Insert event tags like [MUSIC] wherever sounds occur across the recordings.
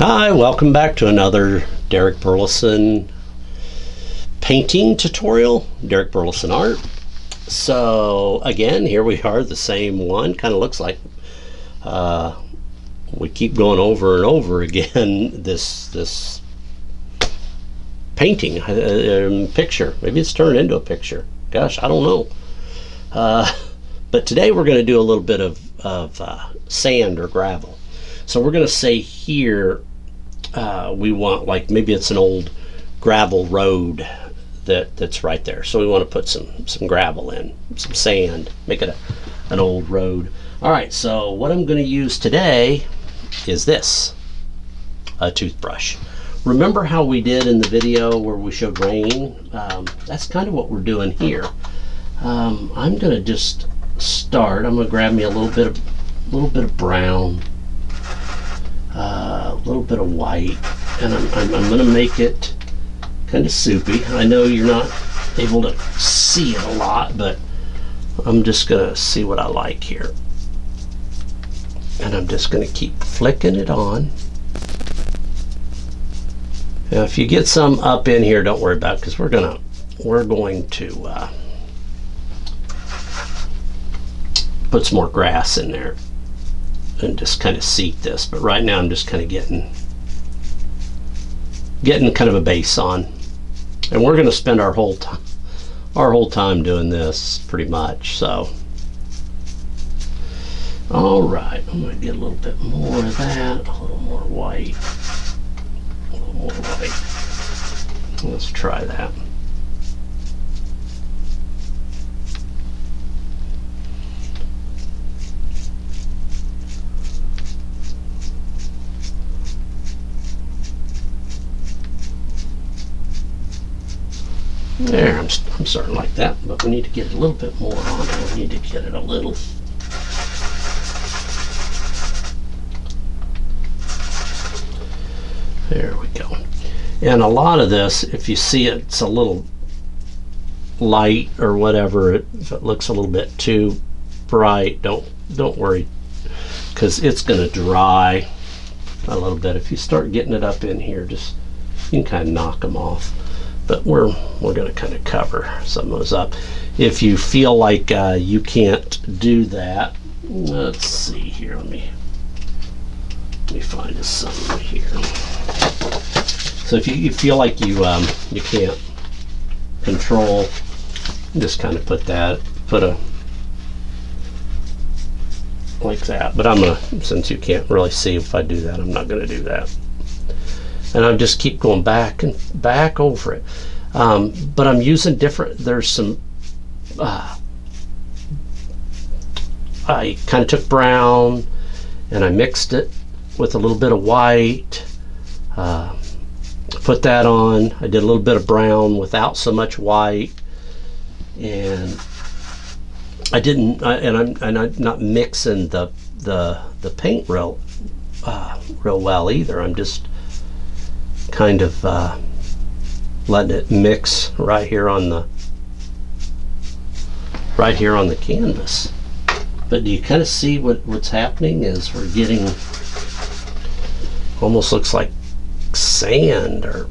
Hi, welcome back to another Derek Burleson painting tutorial, Derek Burleson Art. So again, here we are, the same one. Kind of looks like uh, we keep going over and over [LAUGHS] again this this painting uh, um, picture. Maybe it's turned into a picture. Gosh, I don't know. Uh, but today we're going to do a little bit of, of uh, sand or gravel. So we're going to say here uh, we want like maybe it's an old gravel road that that's right there. So we want to put some some gravel in, some sand, make it a, an old road. All right. So what I'm going to use today is this, a toothbrush. Remember how we did in the video where we showed rain? Um, that's kind of what we're doing here. Um, I'm going to just start. I'm going to grab me a little bit of a little bit of brown little bit of white, and I'm, I'm, I'm going to make it kind of soupy. I know you're not able to see it a lot, but I'm just going to see what I like here. And I'm just going to keep flicking it on. Now, if you get some up in here, don't worry about it because we're gonna we're going to uh, put some more grass in there and just kind of seat this. But right now I'm just kind of getting getting kind of a base on. And we're going to spend our whole time our whole time doing this pretty much. So all right, I'm going to get a little bit more of that, a little more white. A little more white. Let's try that. There, I'm, I'm starting like that, but we need to get a little bit more on it. We need to get it a little. There we go. And a lot of this, if you see it, it's a little light or whatever. It, if it looks a little bit too bright, don't don't worry, because it's going to dry a little bit. If you start getting it up in here, just you can kind of knock them off but we're we're going to kind of cover some of those up. If you feel like uh, you can't do that, let's see here. Let me let me find a some here. So if you, you feel like you um, you can't control, just kind of put that put a like that. But I'm gonna since you can't really see if I do that, I'm not gonna do that and I just keep going back and back over it. Um, but I'm using different. There's some. Uh, I kind of took brown and I mixed it with a little bit of white. Uh, put that on. I did a little bit of brown without so much white, and I didn't. I, and I'm and I'm not mixing the the the paint real uh, real well either. I'm just kind of uh, letting it mix right here on the right here on the canvas. But do you kind of see what, what's happening is we're getting almost looks like sand or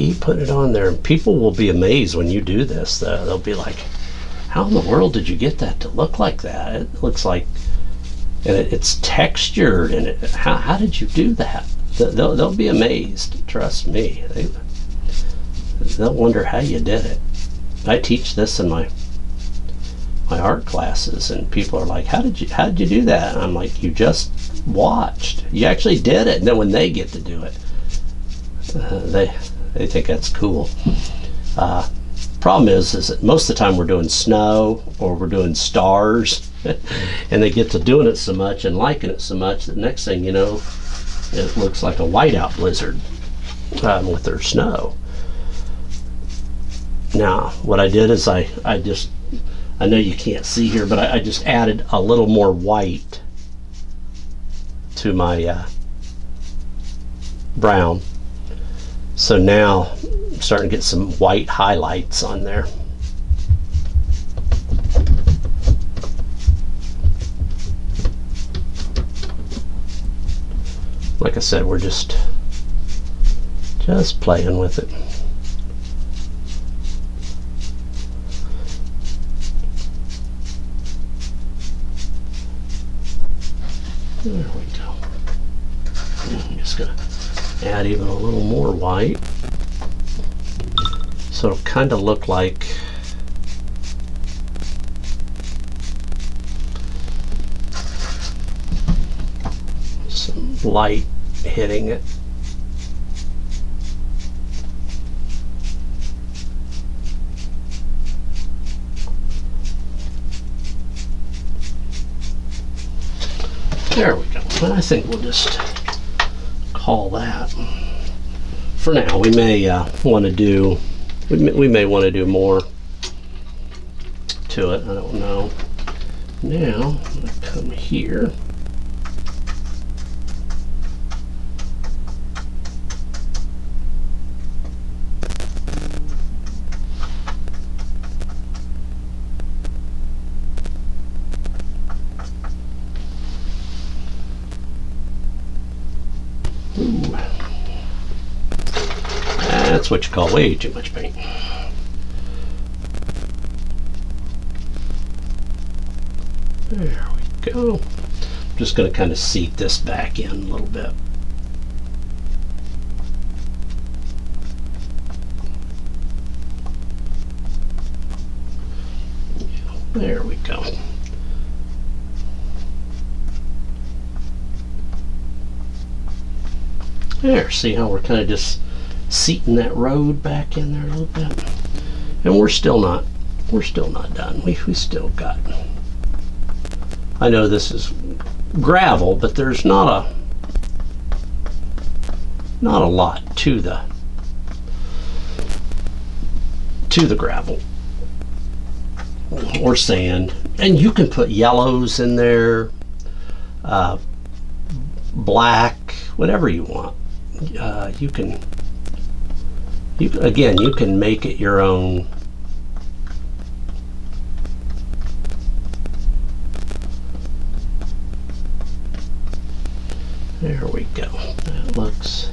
keep putting it on there and people will be amazed when you do this. They'll be like how in the world did you get that to look like that? It looks like and it, it's textured and it, how, how did you do that? They'll, they'll be amazed trust me. They, they'll wonder how you did it. I teach this in my my art classes and people are like how did you how did you do that? And i'm like you just watched. You actually did it. And then when they get to do it uh, they they think that's cool. Uh, problem is, is that most of the time we're doing snow or we're doing stars, [LAUGHS] and they get to doing it so much and liking it so much that next thing you know, it looks like a whiteout blizzard um, with their snow. Now, what I did is I, I just, I know you can't see here, but I, I just added a little more white to my uh, brown. So now I'm starting to get some white highlights on there. Like I said, we're just just playing with it. There we go. I'm just gonna add even a little more white. So it'll kind of look like some light hitting it. There we go. I think we'll just call that. For now, we may uh, want to do, we may, we may want to do more to it. I don't know. Now, I'm going to come here. That's what you call way too much paint. There we go. I'm just going to kind of seat this back in a little bit. There we go. There, see how we're kind of just seating that road back in there a little bit. And we're still not, we're still not done. We, we still got, I know this is gravel, but there's not a, not a lot to the, to the gravel or sand. And you can put yellows in there, uh, black, whatever you want uh, you can you again you can make it your own. There we go. That looks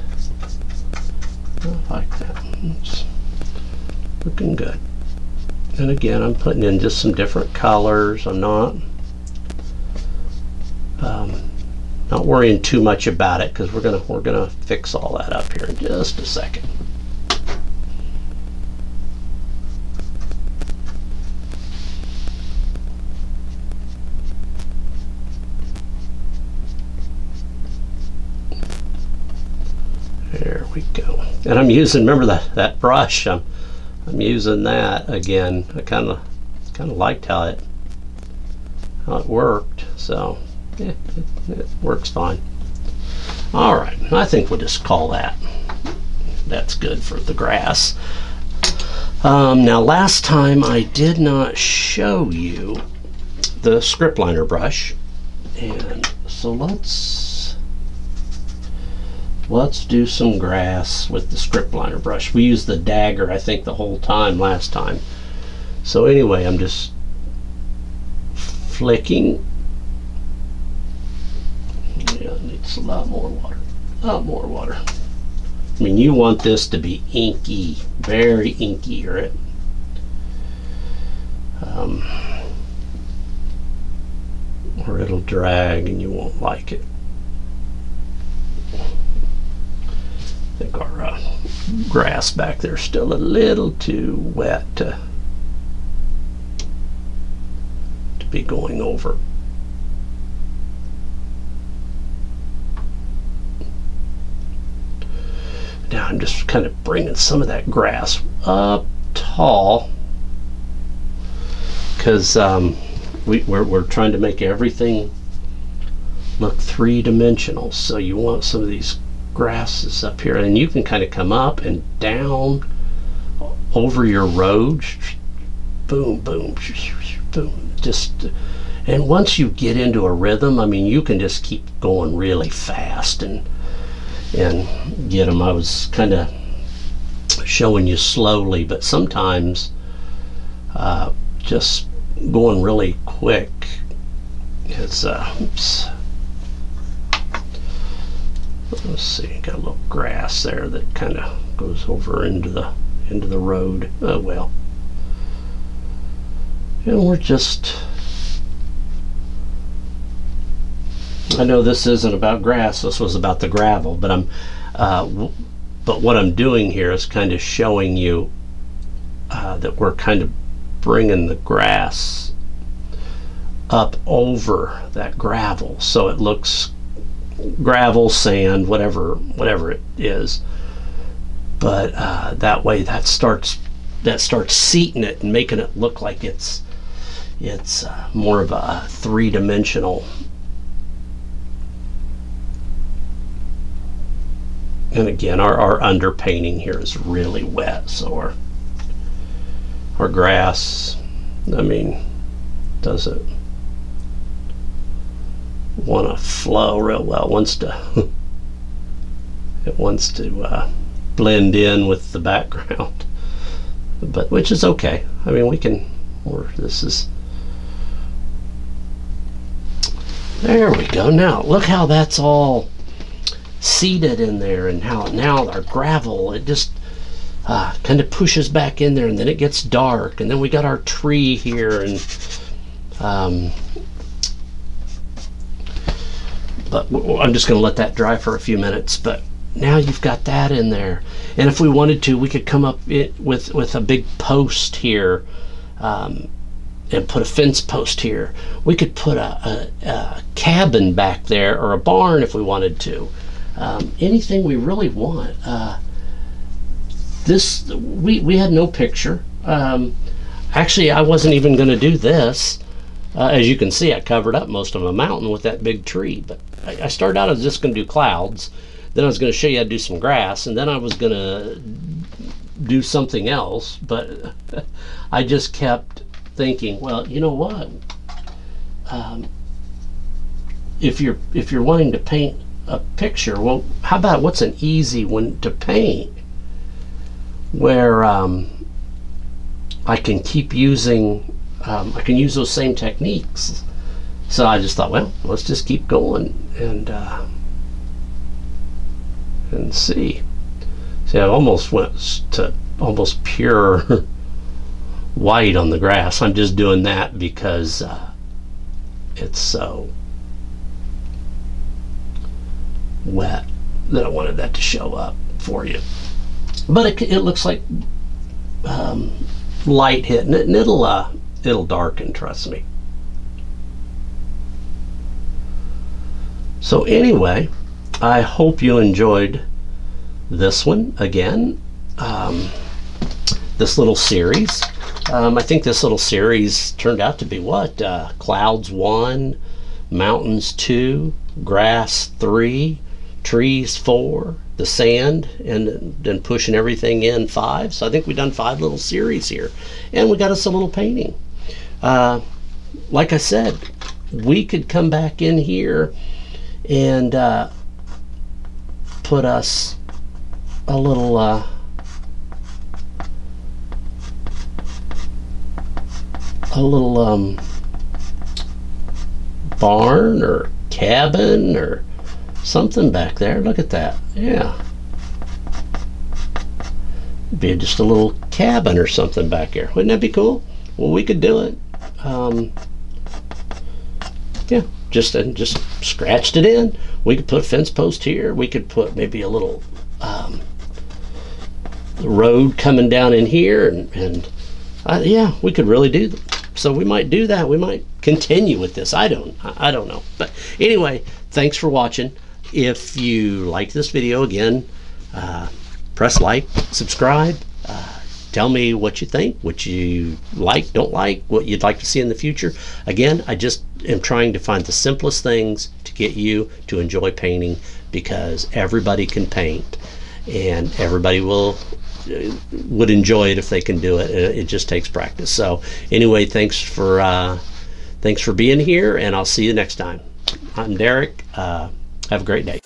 like that it's looking good. And again I'm putting in just some different colors. I'm not um, not worrying too much about it because we're gonna we're gonna fix all that up here in just a second. And I'm using remember that that brush. I'm I'm using that again. I kind of kind of liked how it how it worked. So yeah, it, it works fine. All right, I think we'll just call that. That's good for the grass. Um, now, last time I did not show you the script liner brush, and so let's let's do some grass with the script liner brush. We used the dagger, I think, the whole time last time. So anyway, I'm just flicking yeah, it needs a lot more water. A lot more water. I mean, you want this to be inky, very inky, right? Um, or it'll drag and you won't like it. I think our uh, grass back there still a little too wet to, to be going over. Now I'm just kind of bringing some of that grass up tall because um, we, we're, we're trying to make everything look three-dimensional. So you want some of these grasses up here and you can kind of come up and down over your road. Boom, boom, boom. Just and once you get into a rhythm, I mean, you can just keep going really fast and and get them. I was kind of showing you slowly, but sometimes uh, just going really quick is, uh, oops. Let's see, got a little grass there that kind of goes over into the into the road. Oh well. And we're just I know this isn't about grass. This was about the gravel, but I'm uh, but what I'm doing here is kind of showing you uh, that we're kind of bringing the grass up over that gravel so it looks gravel sand whatever whatever it is. But uh, that way that starts that starts seating it and making it look like it's it's uh, more of a three-dimensional. And again, our, our underpainting here is really wet, so our, our grass, I mean, does it want to flow real well. It wants to, [LAUGHS] it wants to uh, blend in with the background, but which is okay. I mean, we can, or this is, there we go. Now, look how that's all seated in there and how now our gravel it just uh, kind of pushes back in there and then it gets dark and then we got our tree here and um, but I'm just going to let that dry for a few minutes but now you've got that in there and if we wanted to we could come up with with a big post here um, and put a fence post here we could put a, a, a cabin back there or a barn if we wanted to um, anything we really want. Uh, this we we had no picture. Um, actually, I wasn't even going to do this. Uh, as you can see, I covered up most of a mountain with that big tree. But I, started out I was just going to do clouds. Then I was going to show you how to do some grass, and then I was going to do something else. But [LAUGHS] I just kept thinking, well, you know what? Um, if you're if you're wanting to paint a picture. Well, how about what's an easy one to paint where um, I can keep using, um, I can use those same techniques. So I just thought, well, let's just keep going and uh, and see. See, I almost went to almost pure [LAUGHS] white on the grass. I'm just doing that because uh, it's so wet that I wanted that to show up for you. But it, it looks like um, light hitting it, and it'll uh, it'll darken. Trust me. So anyway, I hope you enjoyed this one again. Um, this little series. Um, I think this little series turned out to be what? Uh, Clouds 1, Mountains 2, Grass 3, trees four, the sand, and then pushing everything in five. So I think we've done five little series here. And we got us a little painting. Uh, like I said, we could come back in here and uh, put us a little uh, a little um, barn or cabin or something back there. Look at that. Yeah. Be just a little cabin or something back here. Wouldn't that be cool? Well, we could do it. Um, just and just scratched it in. We could put a fence post here. We could put maybe a little um, road coming down in here, and, and uh, yeah, we could really do. That. So we might do that. We might continue with this. I don't. I don't know. But anyway, thanks for watching. If you like this video, again, uh, press like, subscribe. Uh, tell me what you think, what you like, don't like, what you'd like to see in the future. Again, I just am trying to find the simplest things to get you to enjoy painting because everybody can paint and everybody will uh, would enjoy it if they can do it. It just takes practice. So anyway, thanks for uh, thanks for being here, and I'll see you next time. I'm Derek. Uh, have a great day.